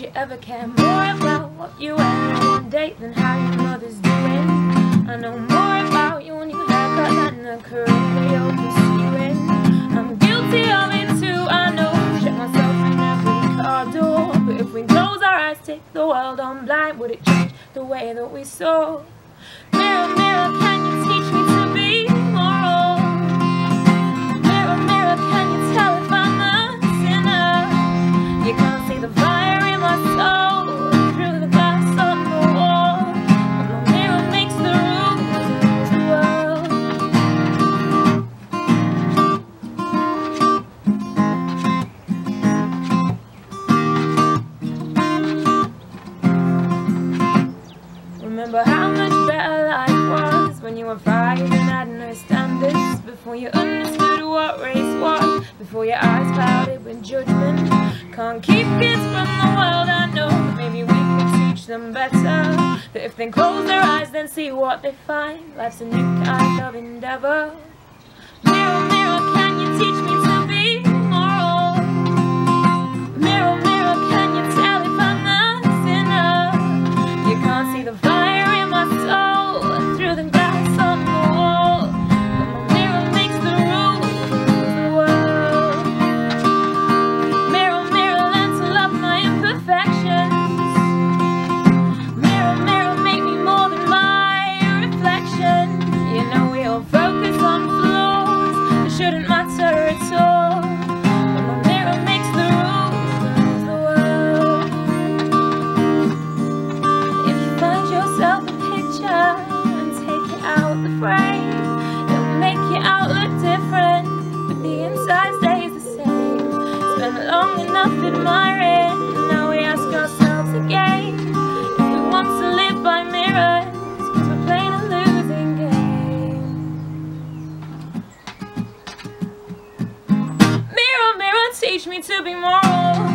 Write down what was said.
ever care more about what you wear on date than how your mother's doing. I know more about your new haircut than the career you're pursuing. I'm guilty of it too, I know. Check myself in every car door. But if we close our eyes, take the world on blind, would it change the way that we saw? Mirror, mirror, can you Remember how much better life was when you were five and had no standards. Before you understood what race was, before your eyes clouded with judgment. Can't keep kids from the world, I know, but maybe we can teach them better. That if they close their eyes, then see what they find. Life's a new kind of endeavor. shouldn't matter at all. teach me to be moral.